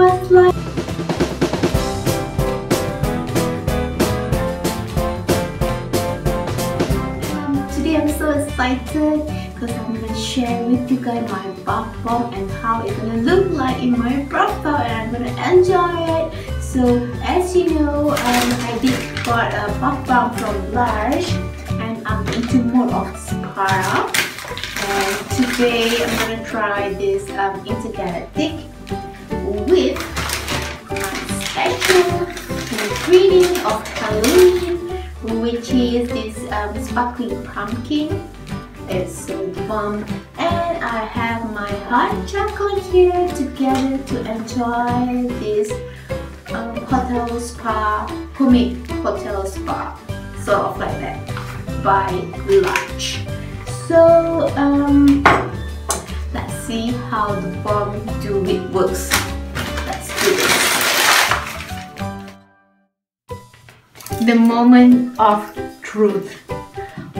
much like um, Today I'm so excited because I'm gonna share with you guys my bath bomb and how it's gonna look like in my bathtub and I'm gonna enjoy it. So as you know, um, I did got a bath bomb from Lush and I'm into more of Scara. And today I'm gonna try this um, intergalactic with my special ingredient of Halloween which is this um, sparkling pumpkin. It's so bomb and I have my hot chocolate here together to enjoy this um, hotel spa homemade hotel spa sort of like that by Lush so see how the bomb do it works let's do this the moment of truth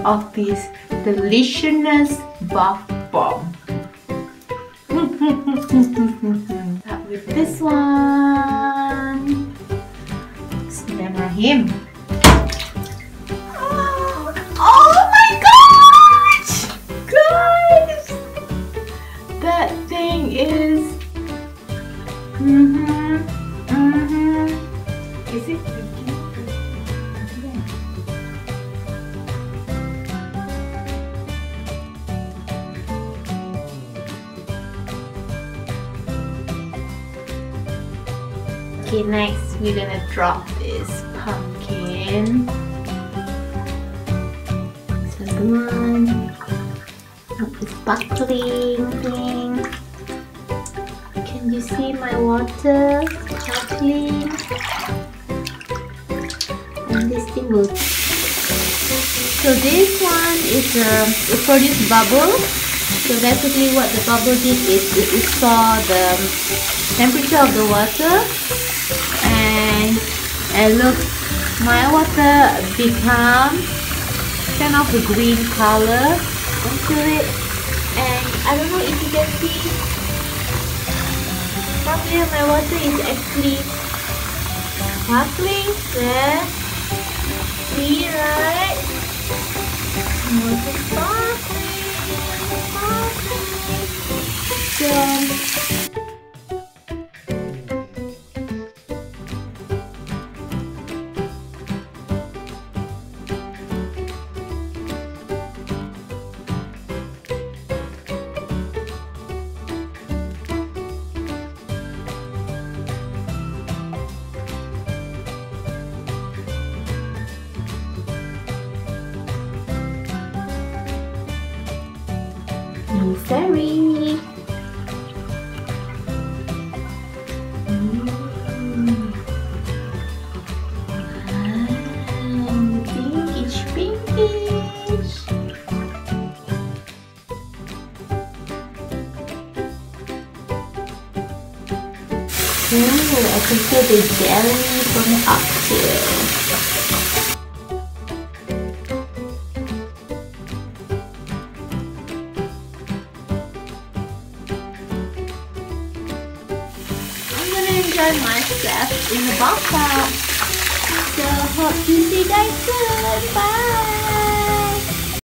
of this delicious bath bomb. Start with this one. Bismillahirrahmanirrahim. Is... Mm-hmm. Mm-hmm. Is it Okay, next we're gonna drop this pumpkin. Second one. Drop the sparkling thing. You see my water sparkling? And this thing will. So this one is a it produces bubble. So basically, what the bubble did is it, it saw the um, temperature of the water and and look my water become kind of a green color into it and I don't know if you can see from my water is actually sparkling there see right? Water sparkling Blue fairy. Pinkish, pinkish. Ooh, I can feel the jelly from up here. Gonna myself in the bathtub. So hope to see you guys soon. Bye.